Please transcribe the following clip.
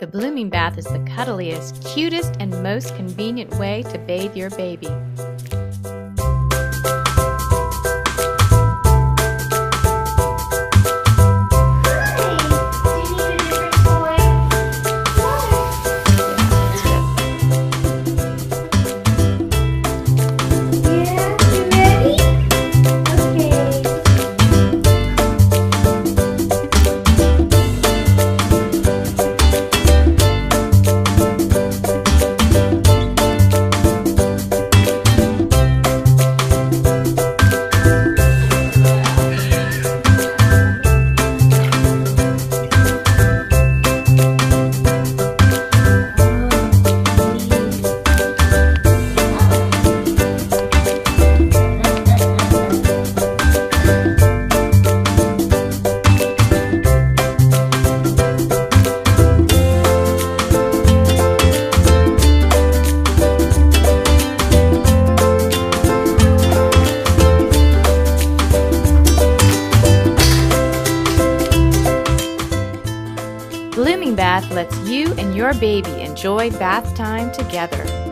The blooming bath is the cuddliest, cutest, and most convenient way to bathe your baby. Blooming Bath lets you and your baby enjoy bath time together.